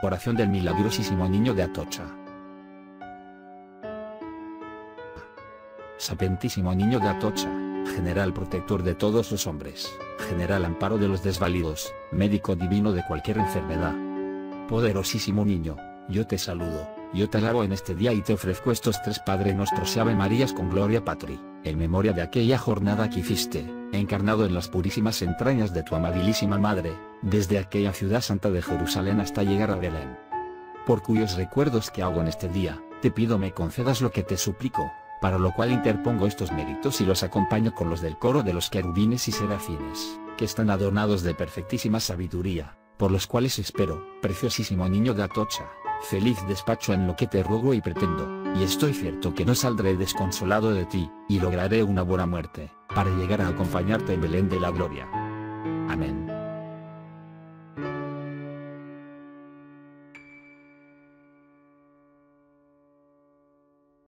Oración del milagrosísimo niño de Atocha. Sapientísimo niño de Atocha, general protector de todos los hombres, general amparo de los desvalidos, médico divino de cualquier enfermedad. Poderosísimo niño, yo te saludo, yo te alabo en este día y te ofrezco estos tres Padre Nuestros y Ave Marías con gloria Patri, en memoria de aquella jornada que hiciste, encarnado en las purísimas entrañas de tu amabilísima Madre, desde aquella ciudad santa de Jerusalén hasta llegar a Belén. Por cuyos recuerdos que hago en este día, te pido me concedas lo que te suplico, para lo cual interpongo estos méritos y los acompaño con los del coro de los querubines y serafines, que están adornados de perfectísima sabiduría, por los cuales espero, preciosísimo niño de Atocha, feliz despacho en lo que te ruego y pretendo, y estoy cierto que no saldré desconsolado de ti, y lograré una buena muerte, para llegar a acompañarte en Belén de la gloria. Amén.